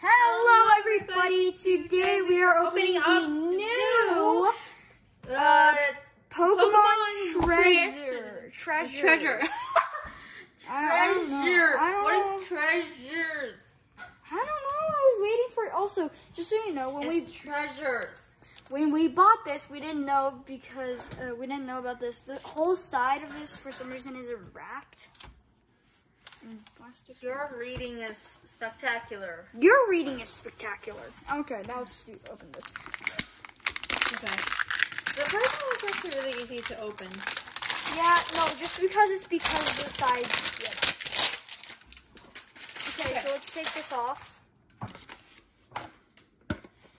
Hello, everybody. Today we are opening a up new Uh, Pokemon, Pokemon treasure. Treasure. treasure. I, don't know. I don't What is treasures? I don't know. I was waiting for it. Also, just so you know, when we treasures. when we bought this, we didn't know because uh, we didn't know about this. The whole side of this, for some reason, is wrapped. Your reading is spectacular. Your reading is spectacular. Okay, now let's do open this. Okay. The first one was actually really easy to open. Yeah, no, just because it's because of the sides. Yeah. Okay, Okay. so let's take this off.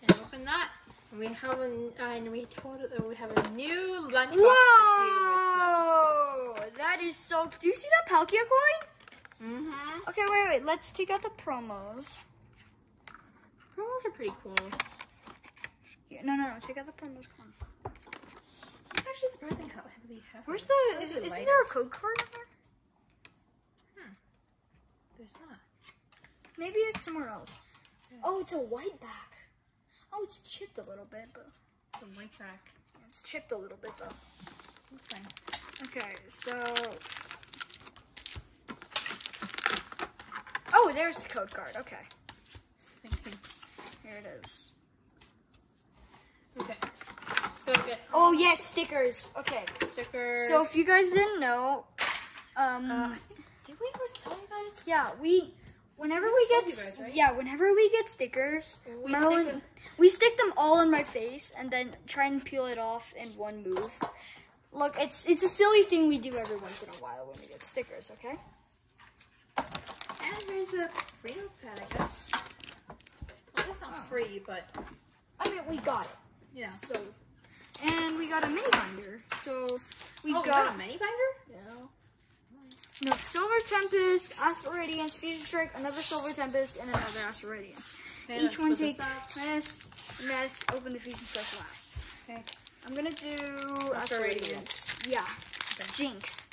And open that. We have a and we told uh, we have a new lunchbox. Whoa! That is so. Do you see that Palkia coin? Mm-hmm. Okay, wait, wait. Let's take out the promos. Promos are pretty cool. Yeah, no, no, no. Take out the promos. Come on. It's actually surprising how heavily heavy. Where's the? How Is, isn't there a code card in there? There's not. Maybe it's somewhere else. Oh, it's a white back. Oh, it's chipped a little bit, but The white back. it's chipped a little bit though. That's fine. Okay, so. Oh, there's the code card. Okay, thinking. here it is. Okay. Let's go get Oh yes, stickers. Okay, stickers. so if you guys didn't know, um, Uh, did we ever tell you guys? yeah, we. Whenever we told get, guys, right? yeah, whenever we get stickers, We Merlin, stick them- we stick them all in my face and then try and peel it off in one move. Look, it's it's a silly thing we do every once in a while when we get stickers. Okay. There's a free notepad, I guess. Well, that's not free, but I mean, we got it. yeah. So, and we got a mini binder. So we oh, we got, got a mini binder? yeah. No, Silver Tempest, Astral Radiance, Fusion Strike, another Silver Tempest, and another Astral Radiance. Okay, Each one takes this take up. this, and let's open the Fusion Strike last. Okay. I'm gonna do Astral Radiance. Radiance. Yeah. Jinx.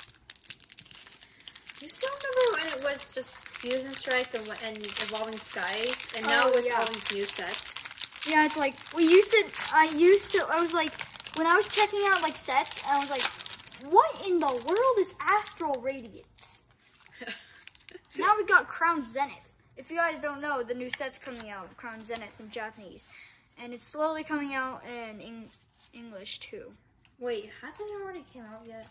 You still remember when it was just Fusion Strike and, and Evolving Skies, and now Oh, with yeah. all these new sets? Yeah, it's like we used to. I used to. I was like, when I was checking out like sets, I was like, what in the world is Astral Radiance? Now we got Crown Zenith. If you guys don't know, the new set's coming out, Crown Zenith in Japanese, and it's slowly coming out in Eng- English too. Wait, hasn't it already came out yet?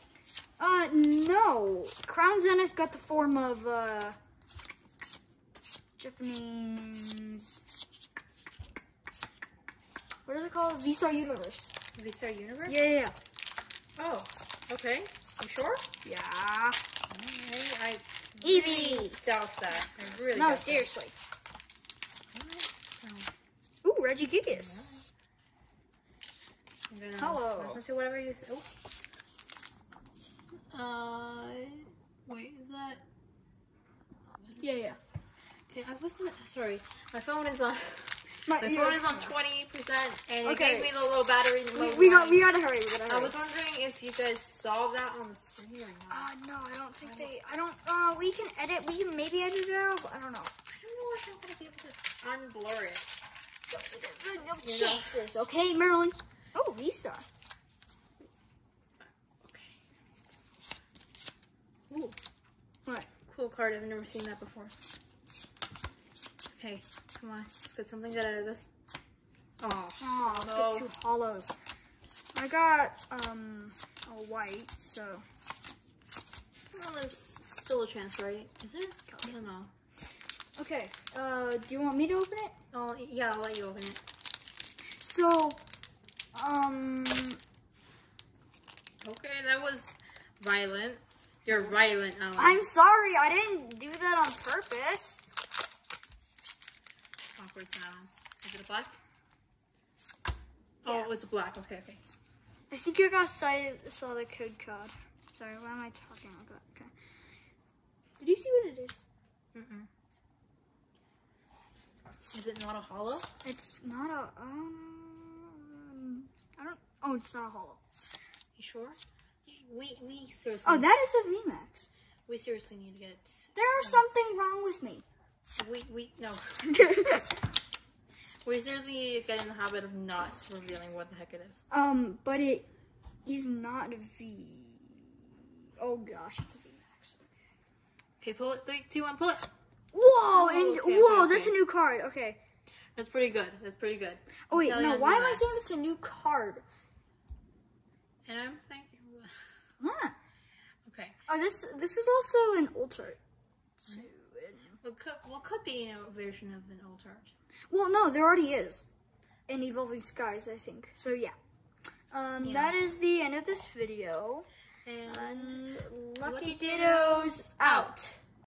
Uh, no. Crown Zenith got the form of uh Japanese. What is it called? V-Star Universe. V-Star Universe? Yeah, yeah, Oh, okay. You sure? yeah. Yeah. I Eevee. really doubt that. I really No, doubt seriously. that. Ooh, Regigigas. I'm gonna Hello. Listen to whatever you say. Oh. Uh, wait, is that? Yeah, yeah. Okay, I wasn't. Sorry, my phone is on. My, My phone is on twenty percent, and it gave me the little battery. we, low we got we gotta hurry. We gotta I was wondering if you guys saw that on the screen or not. Uh, no, I don't think they. I don't. Uh, we can edit. We can maybe edit it out. But I don't know. I don't know if I'm gonna be able to unblur it. No know. chances. Okay, Marilyn. Oh, Visa. Okay. Ooh, What? cool card. I've never seen that before. Okay, come on. Let's get something good out of this. Oh, Oh, no. get two holos. I got um a white, so well, there's still a chance, right? Is it? I don't know. okay. Uh, do you want me to open it? Oh, yeah, I'll let you open it. So, um, Okay, that was violent. You're violent, Alan. I'm sorry, I didn't do that on purpose. Awkward silence. Is it a black? Yeah. Oh, it's a black. Okay, okay. I think you guys saw, saw the code card. Sorry, why am I talking like that? Okay. Did you see what it is? Mm-mm. Is it not a holo? It's not a um. I don't. Oh, it's not a holo. You sure? We we seriously. Oh, that is a VMAX. we seriously need to get. There's something wrong with me. We we no. We seriously need to get in the habit of not revealing what the heck it is. Um, but it is not a V. Oh gosh, it's a V Max. Okay, pull it. Three, two, one, pull it. Whoa, and okay, whoa, okay. that's a new card. Okay. That's pretty good. That's pretty good. Oh wait, no. Why am I saying it's a new card? And I'm thinking. Huh. Okay. Oh, this this is also an alter. What could, could be a version of an old art? Well, no, there already is in Evolving Skies, I think. So yeah. Um, Yeah. that is the end of this video. And And Lucky Lucky Dittos out.